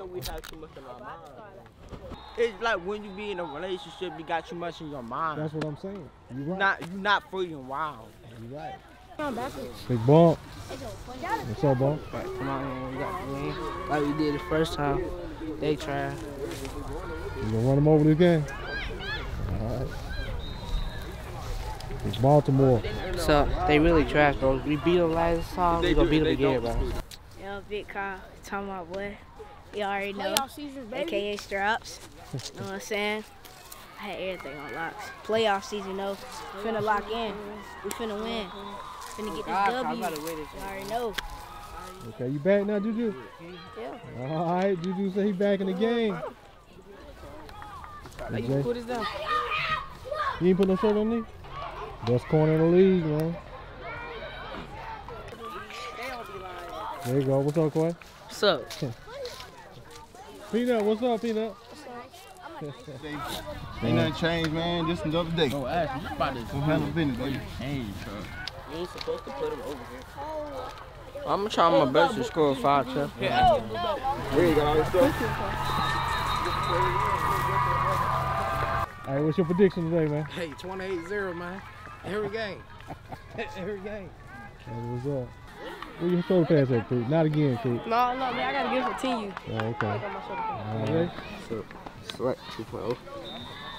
know we have too much in our mind. It's like when you be in a relationship, you got too much in your mind. That's what I'm saying. You right. not you not free and wild. You right. Big bump. What's up, bump? Right, come on, man. We got the win. Like we did the first time. They tried. You gonna run them over this game? All right. It's Baltimore. So they really trash, bro. We beat them last time. We gonna beat them again, bro. Yo, Big Kyle, talking about boy. You already know. Playoff season, baby. AKA straps. You know what I'm saying? I had everything on locks. Playoff season though. We're finna lock in. We finna win. Finna get this God, I'm W. about to win this. You already know. Okay, you back now, Juju? Yeah. All right, Juju say he back in the game. Hey, Okay. you put this down. You ain't put no shirt on me? Best corner in the league, man. There you go. What's up, Quay? What's up? Peanut, what's up, Peanut? Ain't nothing changed, man. Just another day. Oh, Ash, you about to Don't handle business, baby. change, bro. You ain't supposed to put him over here. I'm gonna try my best to score five, Chuck. Where you got all stuff? All right, what's your prediction today, man? Hey, 28-0, man. Every game. Every game. Hey, what's up? Where your shoulder pass at, Pete? Not again, Pete. No, no, man, I gotta give it to you. Oh, okay. All right. Select 2.0.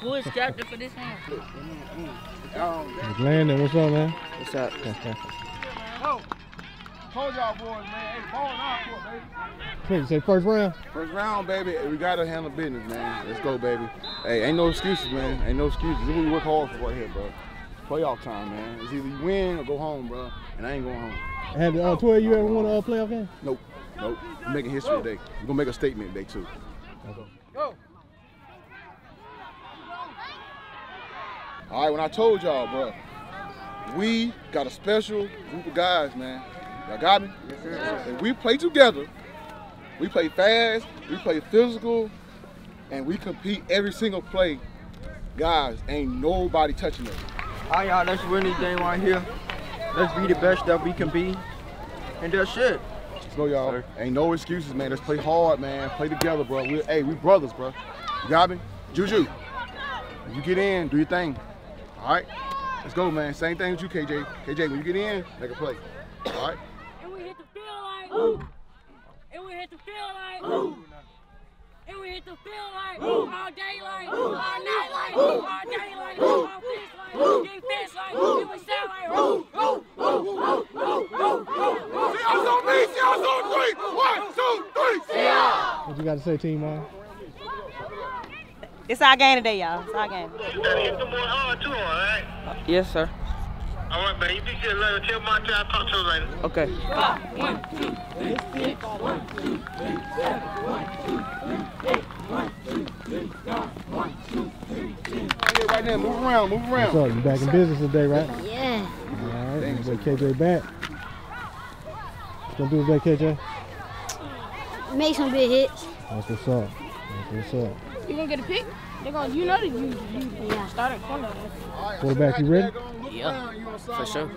Who is captain for this game? Landon, what's up, man? What's up? Told y'all boys, man. Hey, ball out for baby. Wait, you say first round? First round, baby. We gotta handle business, man. Let's go, baby. Hey, ain't no excuses, man. Ain't no excuses. This is what we work hard for right here, bro. Playoff time, man. It's either you win or go home, bro. And I ain't going home. Had uh, 12 you ever won a uh, playoff game? Nope. Nope. We're making history today. We're gonna make a statement today too. Go. All right, when I told y'all, bro, we got a special group of guys, man. Y'all got me? Yes, sir. And we play together. We play fast, we play physical, and we compete every single play. Guys, ain't nobody touching us. All right, y'all, let's win this game right here. Let's be the best that we can be. And that's it. Let's go, y'all. Ain't no excuses, man. Let's play hard, man. Play together, bro. We, hey, we brothers, bro. You got me? Juju, you get in, do your thing. All right? Let's go, man. Same thing with you, KJ. KJ, when you get in, make a play. All right? And we hit the field like, ooh. And we hit the field like, ooh. And we hit the field like, all day like, all night like, all day like, all fist like, defense like, and we sound like, ooh, ooh, ooh, ooh, ooh, ooh, ooh. See us on me, see us on three. One, two, three. See ya. What you got to say, team, man? It's our game today, y'all. It's our game. Hit the more hard too, all right? Yes, sir. All right, man. You be good. Later. Tell my I'll talk to you later. Okay. Yeah, right there. Move around, move What's around. up? You back in business today, right? Yeah. All right. You KJ back. What's gonna do today, KJ? Make some big hits. That's what's up. That's what's up. You gonna get a pick? They gonna, you know that you, you started corner. Quarterback, you ready? Yeah, for sure.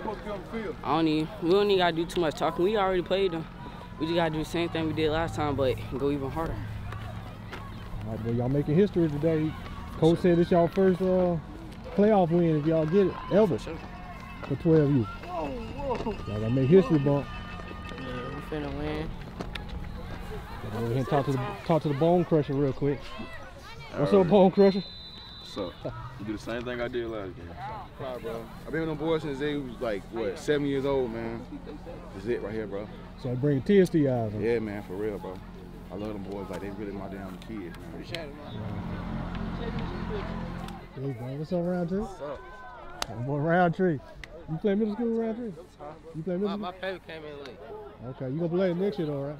I don't need, we don't even gotta do too much talking. We already played them. We just gotta do the same thing we did last time, but go even harder. All right, well, y'all making history today. Coach said it's y'all first uh, playoff win if y'all get it ever For sure. for 12 years. Y'all gotta make history, bump. Yeah, we finna win. Go ahead and talk to the talk to the Bone Crusher real quick. What's up, Bone Crusher? So, you do the same thing I did last game. Proud, bro. I've been with them boys since they was like, what, seven years old, man. This is it right here, bro. So I bring tears to your eyes. huh? Yeah, man, for real, bro. I love them boys like they really my damn kids, man. There you go. What's up, Roundtree? What's up? I'm on Roundtree. You play middle school, Roundtree? You play middle school? paper came in late. Okay, you gonna play next year, though, right?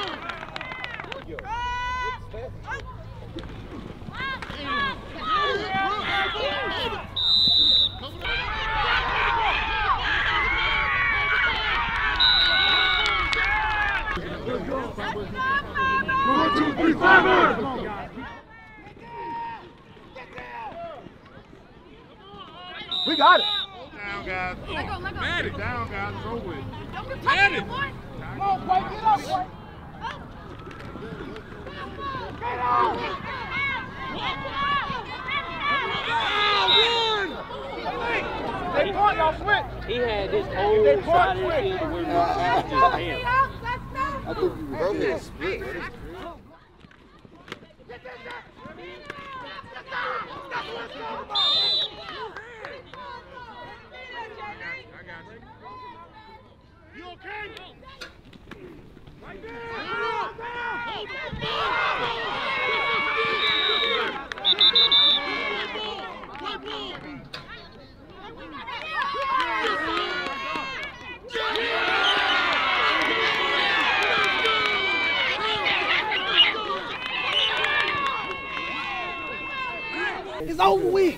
Let go, let go. Man it down, guys. It's over with. Don't be Man it. it, boy. Come on, boy. Get up, boy. They point, y'all switch. He had this whole They side of the point, field where we was just him. I think you broke it. Split. It's over with.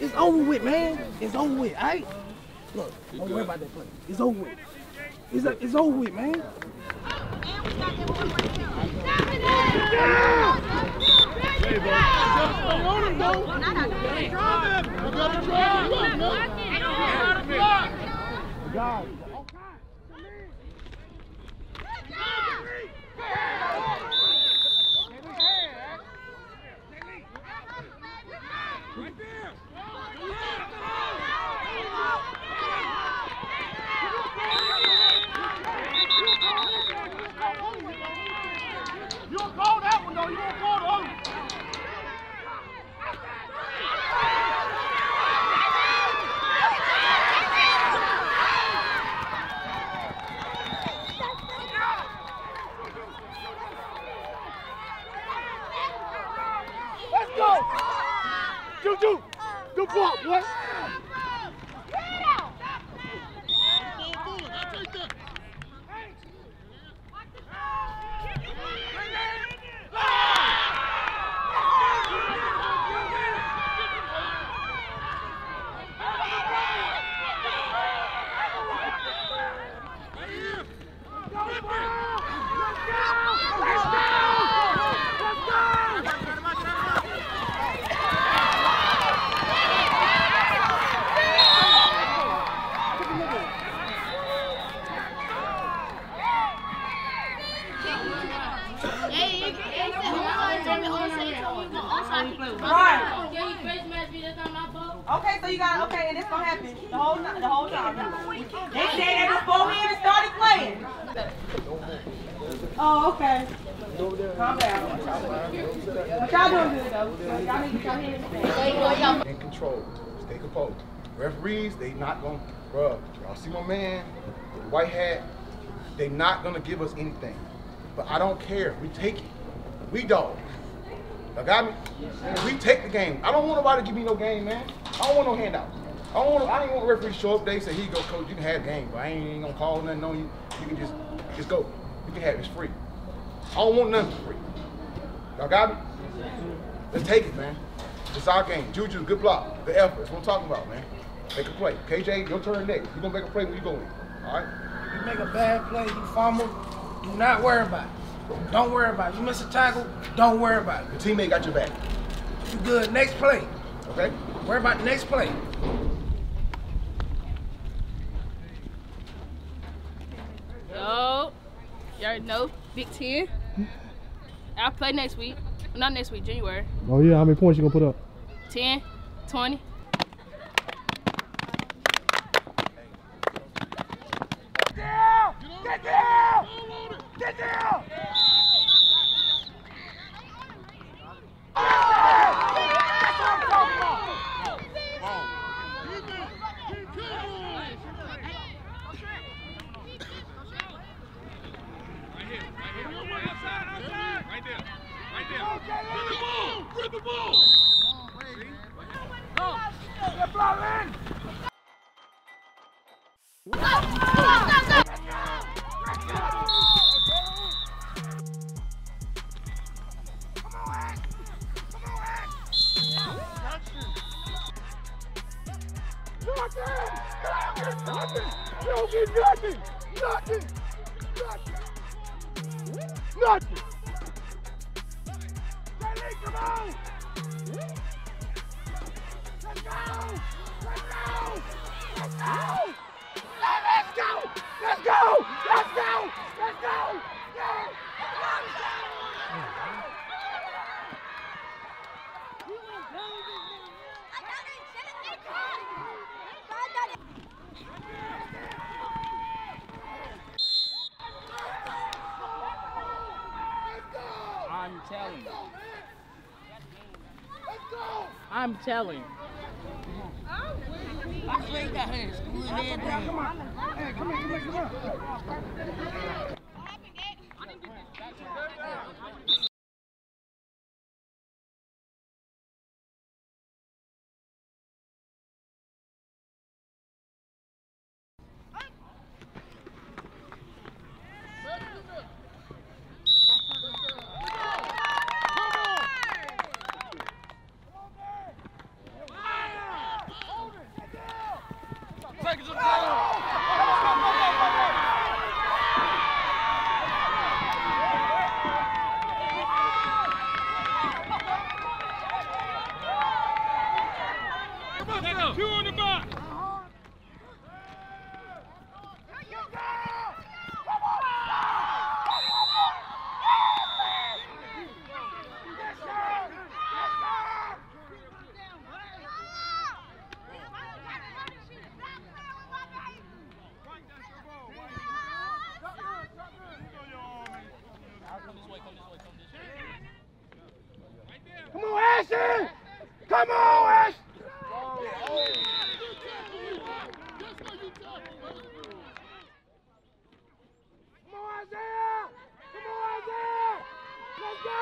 It's over with, man. It's over with, all right? Look, don't worry about that play. It's over with. It's, it's over with, man. You Let's go. Juju. Do ball, boy. Okay, so you got okay, and it's gonna happen the whole time. The whole time. They said that before we even started playing. Oh, okay. Calm down. But y'all doing good though. Y'all need y'all need to In control. Stay composed. Referees, they not gonna, bruh, y'all see my man, with the white hat, they not gonna give us anything. But I don't care. We take it. We dogs. Y'all got me? We take the game. I don't want nobody to give me no game, man. I don't want no handouts. I don't want. I ain't want a referee to show up. They say, "Here you go, coach. You can have game, but I ain't, ain't gonna call nothing on you. You can just, just go. You can have it. It's free. I don't want nothing for free. Y'all got me? Let's take it, man. It's our game. Juju, good block. The effort. That's what I'm talking about, man. Make a play. KJ, your turn next. You're gonna make a play when you go in. All right? You make a bad play, you fumble, do not worry about it. Don't worry about it. You miss a tackle, don't worry about it. Your teammate got your back. You good. Next play. Okay? Worry about the next play. Yo, you already know, Big Ten. I'll play next week. Not next week, January. Oh yeah, how many points you gonna put up? 10, 20. Nothing! Nothing! You don't get nothing! Nothing! Nothing! Nothing! Riley, come on! Let's go! Let's go! Let's go! Let's go! Let's go! Let's go! Let's go! I'm telling you. I'm telling. I played that hand school and everything. Come on. Hey, come here, come here, Ashton! Come on, Ashton! Come on, Isaiah! Come on, Isaiah! Let's go!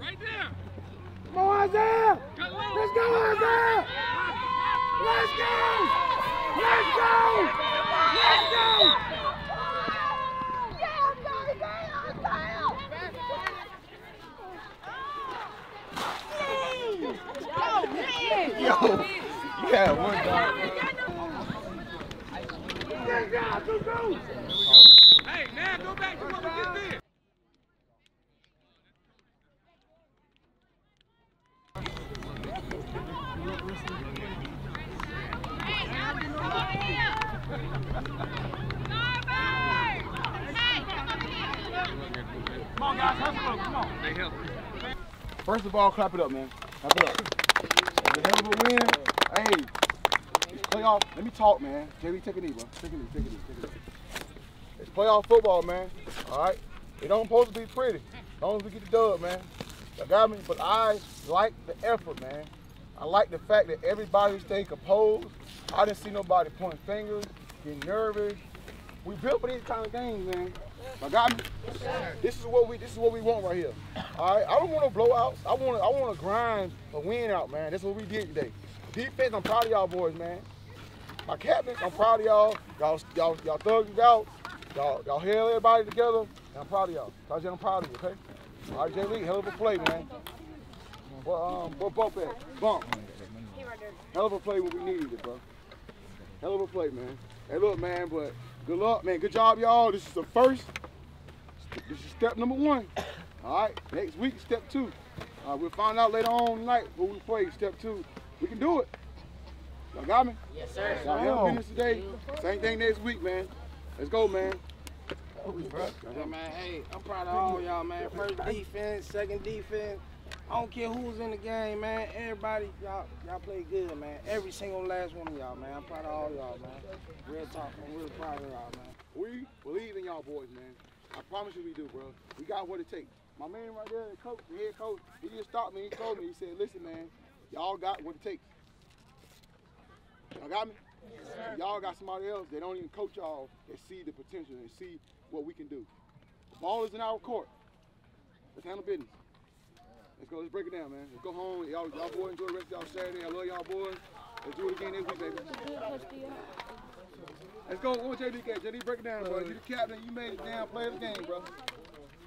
Right there. Come on, Isaiah! Let's go, Isaiah! Let's go! Let's go! Let's go! Yo, yeah, one dog. Hey, now go back to what we just did. Come on, guys, hustle, come on. They help. First of all, clap it up, man. Clap it up. Win. Hey, it's playoff. Let me talk, man. JB, take a knee, bro. Take a knee, take a knee, take a knee. It's playoff football, man. All right? It don't supposed to be pretty. As long as we get the dub, man. You got me? But I like the effort, man. I like the fact that everybody stayed composed. I didn't see nobody pointing fingers, getting nervous. We built for these kind of games, man. I God. This is what we this is what we want right here. All right, I don't want no blowouts. I want I want to grind a win out, man. That's what we did today. Defense, I'm proud of y'all boys, man. My captains, I'm proud of y'all. Y'all y'all y'all thugged out. Y'all y'all held everybody together. And I'm proud of y'all. Tajay, I'm proud of you, okay? All right, Jay Lee, hell of a play, man. Well, um, what bump at? Bump. Hell of a play when we needed it, bro. Hell of a play, man. Hey, look, man, but good luck, man. Good job, y'all. This is the first. This is step number one. All right, next week, step two. All right, we'll find out later on tonight who we play. Step two. We can do it. Y'all got me? Yes, sir. Y'all help business today. Same thing next week, man. Let's go, man. Yeah, man, hey, I'm proud of all y'all, man. First defense, second defense. I don't care who's in the game, man. Everybody, y'all, y'all play good, man. Every single last one of y'all, man. I'm proud of all y'all, man. Real talk, I'm real proud of y'all, man. We believe in y'all boys, man. I promise you we do, bro. We got what it takes. My man right there, the coach, the head coach, he just stopped me. He told me, he said, listen, man, y'all got what it takes. Y'all got me? Y'all got somebody else that don't even coach y'all that see the potential and see what we can do. The ball is in our court. Let's handle business. Let's go. Let's break it down, man. Let's go home. Y'all, y'all boys enjoy the rest of y'all Saturday. I love y'all boys. Let's do it again next week, baby. Let's go. What JD got? JD, break it down, bro. You the captain. You made it down. Play the game, bro.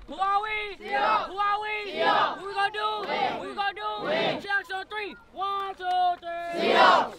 Who are we? Yeah. Who are we? Yeah. What we gonna do? Win. What we gonna do? Win. Six on three. One, two, three. Yeah.